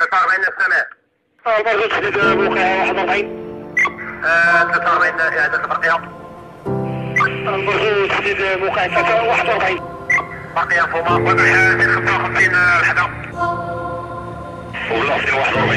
43 السماء برضو تحديد موقع 41 43 إعادة البرقية برضو تحديد موقع 41 برقية فوما وضع 55 الحدا وبلاصتي 41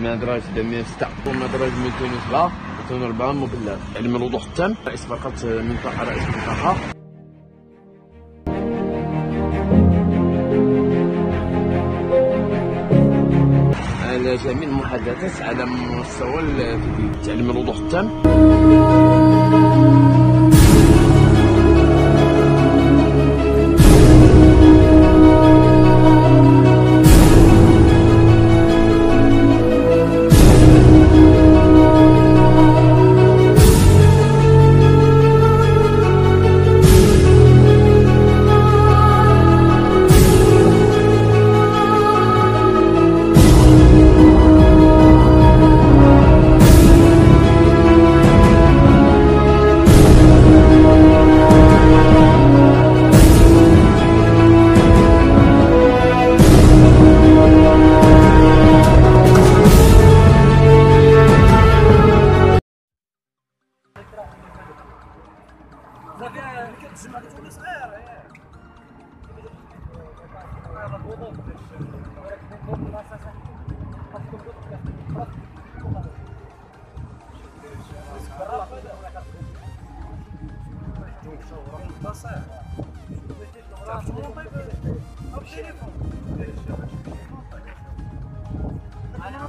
مدرج 206 ومدرج 207 204 مبلغ. علم الوضوح التام. رئيس فرقة منطقة رئيس منطقة. على جميع المحادثات على مستوى تعليم الوضوح التام. أنا